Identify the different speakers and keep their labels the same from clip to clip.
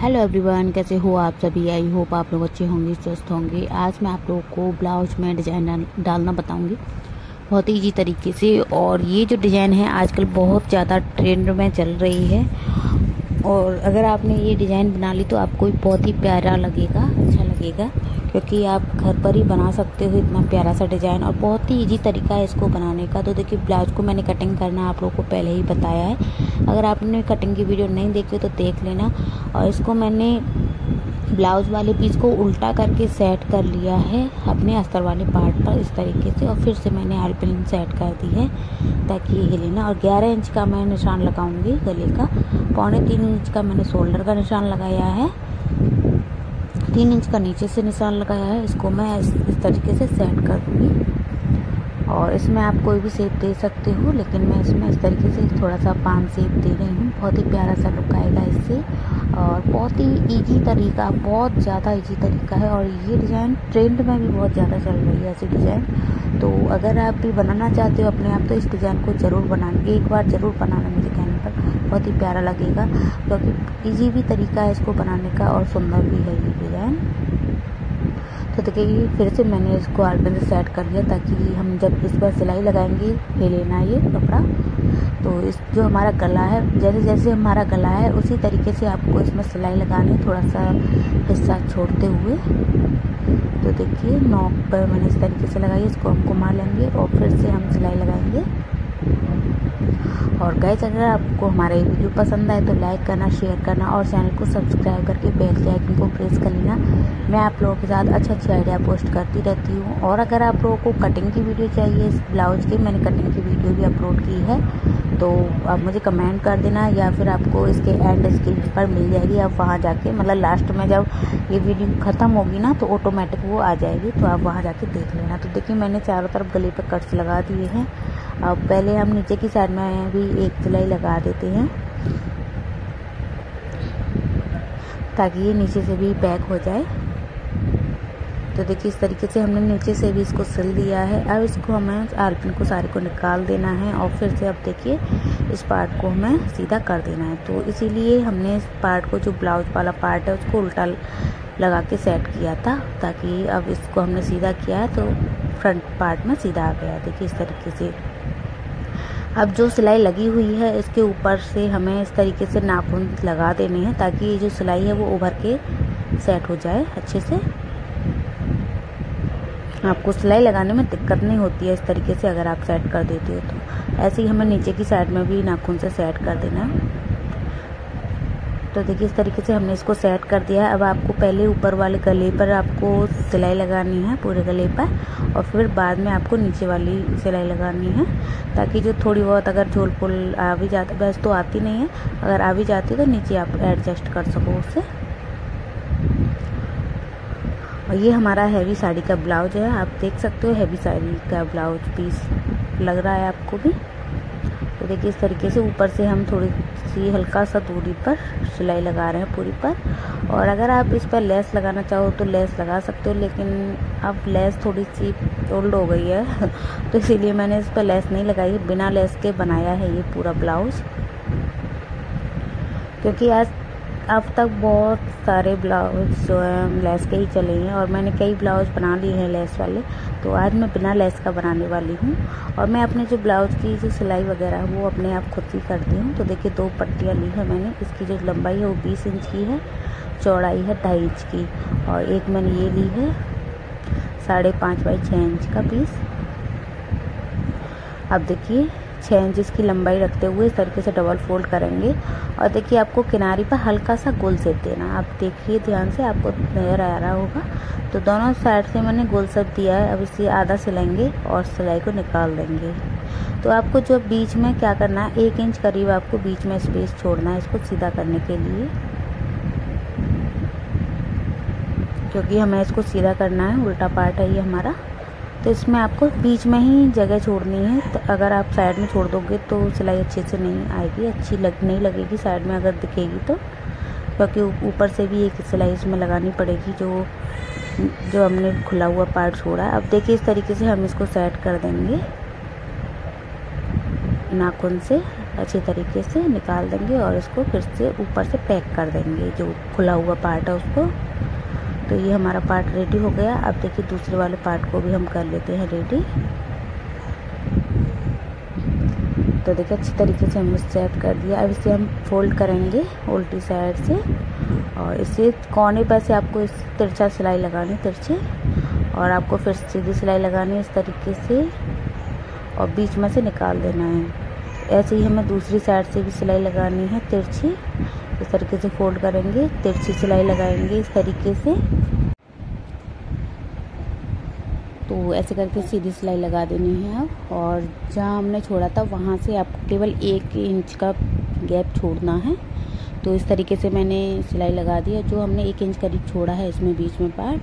Speaker 1: Hello everyone कैसे हो आप सभी? आई होप आप लोग अच्छे होंगे, स्वस्थ होंगे। आज मैं आप लोगों को ब्लाउज में डिज़ाइन डालना बताऊँगी। बहुत ही ईजी तरीके से। और ये जो डिज़ाइन है, आजकल बहुत ज़्यादा ट्रेंड में चल रही है। और अगर आपने ये डिज़ाइन बना ली तो आपको बहुत ही प्यारा लगेगा अच्छा लगेगा। क्योंकि आप घर पर ही बना सकते हो इतना प्यारा सा डिज़ाइन और बहुत ही इजी तरीका है इसको बनाने का। तो देखिए, ब्लाउज को मैंने कटिंग करना आप लोगों को पहले ही बताया है। अगर आपने कटिंग की वीडियो नहीं देखी तो देख लेना। और इसको मैंने ब्लाउज़ वाले पीस को उल्टा करके सेट कर लिया है अपने अस्तर वाले पार्ट पर इस तरीके से। और फिर से मैंने आर पिन सेट कर दी है ताकि ये हिले ना। और 11 इंच का मैं निशान लगाऊँगी गले का। पौने तीन इंच का मैंने शोल्डर का निशान लगाया है। तीन इंच का नीचे से निशान लगाया है इसको मैं इस, इस तरीके से सेट कर दूँगी और इसमें आप कोई भी सेप दे सकते हो लेकिन मैं इसमें इस तरीके से थोड़ा सा पान सेप दे रही हूँ। बहुत ही प्यारा सा लुक आएगा इससे। और बहुत ही इजी तरीका बहुत ज़्यादा इजी तरीका है। और ये डिज़ाइन ट्रेंड में भी बहुत ज़्यादा चल रही है ऐसी डिज़ाइन तो अगर आप भी बनाना चाहते हो अपने आप तो इस डिज़ाइन को ज़रूर बनाएँगे एक बार ज़रूर बनाना मुझे कहने बहुत ही प्यारा लगेगा, क्योंकि इजी भी तरीका है इसको बनाने का और सुंदर भी है ये डिज़ाइन तो देखिए फिर से मैंने इसको आलपन से सेट कर लिया ताकि हम जब इस पर सिलाई लगाएँगे लेना ये कपड़ा। तो इस जो हमारा गला है, जैसे जैसे हमारा गला है, उसी तरीके से आपको इसमें सिलाई लगानी थोड़ा सा हिस्सा छोड़ते हुए। तो देखिए नॉक पर मैंने इस तरीके से लगाई, इसको हम घुमा लेंगे और फिर से हम सिलाई लगाएँगे। और गैस अगर आपको हमारा ये वीडियो पसंद आए तो लाइक करना शेयर करना और चैनल को सब्सक्राइब करके बेल के आइकन को प्रेस कर लेना। मैं आप लोगों के साथ अच्छे अच्छे आइडिया पोस्ट करती रहती हूँ। और अगर आप लोगों को कटिंग की वीडियो चाहिए, इस ब्लाउज की, मैंने कटिंग की वीडियो भी अपलोड की है तो आप मुझे कमेंट कर देना या फिर आपको इसके एंड स्क्रीन पर मिल जाएगी। आप वहाँ जाके मतलब लास्ट में जब ये वीडियो ख़त्म होगी ना तो ऑटोमेटिक वो आ जाएगी तो आप वहाँ जाके देख लेना। तो देखिए, मैंने चारों तरफ़ गले पर कट्स लगा दिए हैं। अब पहले हम नीचे की साइड में भी एक सिलाई लगा देते हैं। ताकि ये नीचे से भी पैक हो जाए। तो देखिए, इस तरीके से हमने नीचे से भी इसको सिल दिया है। अब इसको हमें आलपिन को सारे को निकाल देना है और फिर से अब देखिए, इस पार्ट को हमें सीधा कर देना है। तो इसीलिए हमने इस पार्ट को, जो ब्लाउज वाला पार्ट है, उसको उल्टा लगा के सेट किया था, ताकि अब इसको हमने सीधा किया है तो फ्रंट पार्ट में सीधा आ गया देखिए, इस तरीके से अब जो सिलाई लगी हुई है, इसके ऊपर से हमें इस तरीके से नाखून लगा देने हैं, ताकि ये जो सिलाई है वो उभर के सेट हो जाए अच्छे से। आपको सिलाई लगाने में दिक्कत नहीं होती है इस तरीके से अगर आप सेट कर देते हो तो। ऐसे ही हमें नीचे की साइड में भी नाखून से सेट कर देना है। तो देखिए, इस तरीके से हमने इसको सेट कर दिया है। अब आपको पहले ऊपर वाले गले पर आपको सिलाई लगानी है, पूरे गले पर, और फिर बाद में आपको नीचे वाली सिलाई लगानी है, ताकि जो थोड़ी बहुत अगर झोल पुल आ भी जाती वैसे तो आती नहीं है। अगर आ भी जाती तो नीचे आप एडजस्ट कर सको उससे और ये हमारा हैवी साड़ी का ब्लाउज है। आप देख सकते हो हैवी साड़ी का ब्लाउज पीस लग रहा है आपको भी। देखिए इस तरीके से ऊपर से हम थोड़ी सी हल्का सा दूरी पर सिलाई लगा रहे हैं पूरी पर। और अगर आप इस पर लेस लगाना चाहो तो लेस लगा सकते हो, लेकिन अब लेस थोड़ी सी ओल्ड हो गई है। तो इसीलिए मैंने इस पर लेस नहीं लगाई, बिना लेस के बनाया है ये पूरा ब्लाउज़। क्योंकि आज अब तक बहुत सारे ब्लाउज जो है लेस के ही चले हैं और मैंने कई ब्लाउज बना लिए हैं लेस वाले तो आज मैं बिना लेस का बनाने वाली हूँ। और मैं अपने जो ब्लाउज की जो सिलाई वगैरह है वो अपने आप खुद ही करती हूँ। तो देखिए, दो पट्टियाँ ली है मैंने, इसकी जो लंबाई है वो बीस इंच की है, चौड़ाई है ढाई इंच की। और एक मैंने ये ली है, साढ़े पाँच बाई छः इंच का पीस। अब देखिए छः इंच की लंबाई रखते हुए इस तरीके से डबल फोल्ड करेंगे। और देखिए, आपको किनारे पर हल्का सा गोल सेप देना आप देखिए, ध्यान से आपको नज़र आ रहा होगा। तो दोनों साइड से मैंने गोल सेप दिया है। अब इसे आधा सिलेंगे और सिलाई को निकाल देंगे। तो आपको जो बीच में क्या करना है, एक इंच करीब आपको बीच में स्पेस छोड़ना है इसको सीधा करने के लिए। क्योंकि हमें इसको सीधा करना है, उल्टा पार्ट है ये हमारा। तो इसमें आपको बीच में ही जगह छोड़नी है। तो अगर आप साइड में छोड़ दोगे तो सिलाई अच्छे से नहीं आएगी, अच्छी लग, नहीं लगेगी साइड में अगर दिखेगी तो। क्योंकि ऊपर से भी एक सिलाई इसमें लगानी पड़ेगी जो जो हमने खुला हुआ पार्ट छोड़ा है। अब देखिए इस तरीके से हम इसको सेट कर देंगे। नाखून से अच्छे तरीके से निकाल देंगे और इसको फिर से ऊपर से पैक कर देंगे। जो खुला हुआ पार्ट है उसको। तो ये हमारा पार्ट रेडी हो गया। अब देखिए दूसरे वाले पार्ट को भी हम कर लेते हैं रेडी तो देखिए अच्छी तरीके से हमने सेट कर दिया। अब इसे हम फोल्ड करेंगे उल्टी साइड से। और इसे कोने पर से आपको इस तिरछा सिलाई लगानी, तिरछे। और आपको फिर सीधी सिलाई लगानी है इस तरीके से। और बीच में से निकाल देना है। ऐसे ही हमें दूसरी साइड से भी सिलाई लगानी है, तिरछी। इस तरीके से फोल्ड करेंगे, तिरछी सिलाई लगाएँगे इस तरीके से। तो ऐसे करके सीधी सिलाई लगा देनी है और जहाँ हमने छोड़ा था, वहाँ से आपको केवल एक इंच का गैप छोड़ना है। तो इस तरीके से मैंने सिलाई लगा दी है जो हमने एक इंच करीब छोड़ा है इसमें बीच में पार्ट,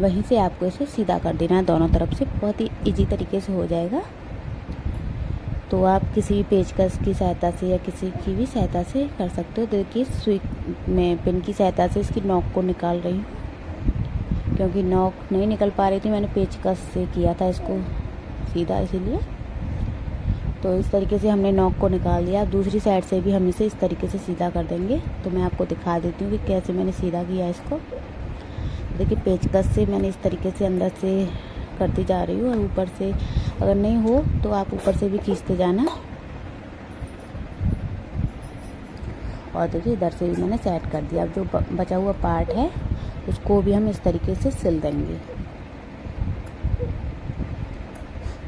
Speaker 1: वहीं से आपको इसे सीधा कर देना है। दोनों तरफ़ से बहुत ही इजी तरीके से हो जाएगा। तो आप किसी भी पेचकस की सहायता से या किसी की भी सहायता से कर सकते हो। देखिए सुई में पिन की सहायता से इसकी नोक को निकाल रही हूँ। क्योंकि नोक नहीं निकल पा रही थी, मैंने पेचकस से किया था इसको सीधा इसीलिए। तो इस तरीके से हमने नोक को निकाल दिया। दूसरी साइड से भी हम इसे इस तरीके से सीधा कर देंगे। तो मैं आपको दिखा देती हूँ कि कैसे मैंने सीधा किया इसको। देखिए, पेचकस से मैंने इस तरीके से अंदर से करती जा रही हूँ और ऊपर से अगर नहीं हो तो आप ऊपर से भी खींचते जाना। और देखिए, इधर से भी मैंने सेट कर दिया। अब जो बचा हुआ पार्ट है, उसको भी हम इस तरीके से सिल देंगे।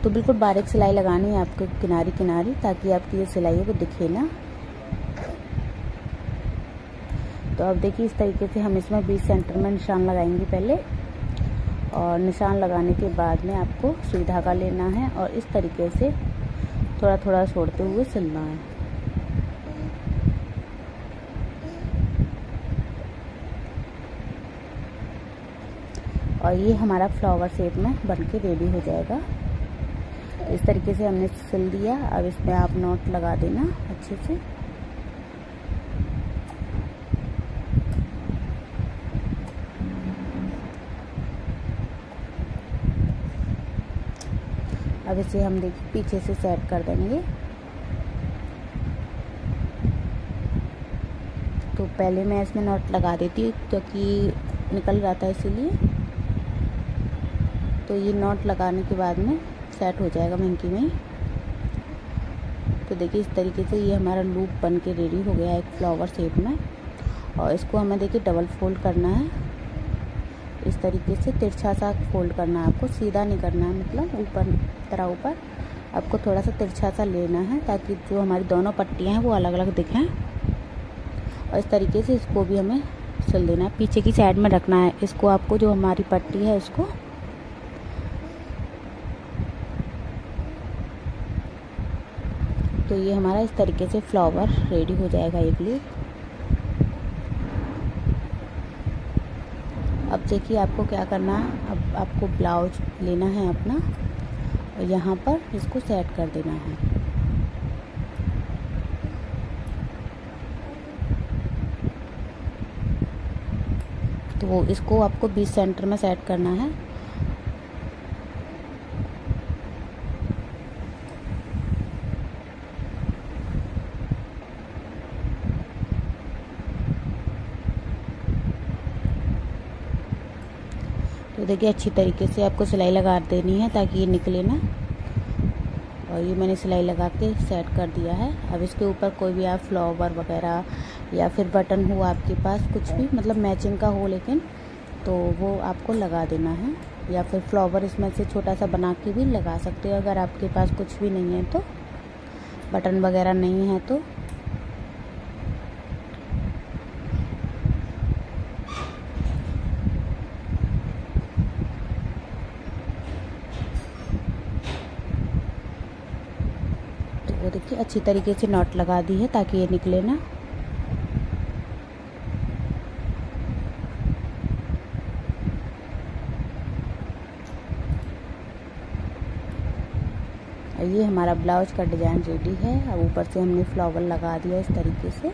Speaker 1: तो बिल्कुल बारीक सिलाई लगानी है आपको किनारी किनारी, ताकि आपकी ये सिलाई है वो दिखे ना। तो अब देखिए, इस तरीके से हम इसमें 20 सेंटर में निशान लगाएँगे पहले। और निशान लगाने के बाद में आपको सुई धागा लेना है और इस तरीके से थोड़ा थोड़ा छोड़ते हुए सिलना है। और ये हमारा फ्लावर शेप में बन के रेडी हो जाएगा। इस तरीके से हमने सिल दिया। अब इसमें आप नोट लगा देना अच्छे से। अब इसे हम देखिए पीछे से सेट कर देंगे। तो पहले मैं इसमें नॉट लगा देती हूँ, क्योंकि निकल रहा था इसीलिए। तो ये नॉट लगाने के बाद में सेट हो जाएगा मंकी में। तो देखिए, इस तरीके से ये हमारा लूप बन के रेडी हो गया है एक फ्लावर शेप में। और इसको हमें देखिए डबल फोल्ड करना है। इस तरीके से तिरछा सा फोल्ड करना है आपको, सीधा नहीं करना है मतलब ऊपर तरह ऊपर। आपको थोड़ा सा तिरछा सा लेना है ताकि जो हमारी दोनों पट्टियाँ हैं वो अलग अलग दिखें। और इस तरीके से इसको भी हमें सिल देना है। पीछे की साइड में रखना है। इसको आपको जो हमारी पट्टी है इसको तो ये हमारा इस तरीके से फ्लावर रेडी हो जाएगा एक लूप अब देखिए आपको क्या करना है? अब आपको ब्लाउज लेना है अपना, और यहाँ पर इसको सेट कर देना है। तो इसको आपको बीस सेंटर में सेट करना है। तो देखिए, अच्छी तरीके से आपको सिलाई लगा देनी है ताकि ये निकले ना। और ये मैंने सिलाई लगा के सेट कर दिया है। अब इसके ऊपर कोई भी आप फ्लावर वगैरह या फिर बटन हो आपके पास, कुछ भी मतलब मैचिंग का हो लेकिन तो वो आपको लगा देना है। या फिर फ्लावर इसमें से छोटा सा बना के भी लगा सकते हो, अगर आपके पास कुछ भी नहीं है तो। बटन वगैरह नहीं है तो वो देखिए, अच्छी तरीके से नॉट लगा दी है ताकि ये निकले ना। ये हमारा ब्लाउज का डिज़ाइन रेडी है। अब ऊपर से हमने फ्लावर लगा दिया इस तरीके से।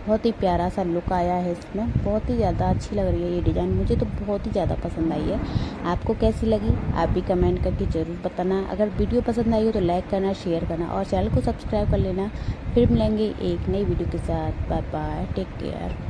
Speaker 1: बहुत ही प्यारा सा लुक आया है इसमें। बहुत ही ज़्यादा अच्छी लग रही है ये डिज़ाइन। मुझे तो बहुत ही ज़्यादा पसंद आई है। आपको कैसी लगी? आप भी कमेंट करके ज़रूर बताना। अगर वीडियो पसंद आई हो तो लाइक करना, शेयर करना और चैनल को सब्सक्राइब कर लेना। फिर मिलेंगे एक नई वीडियो के साथ। Bye bye take care.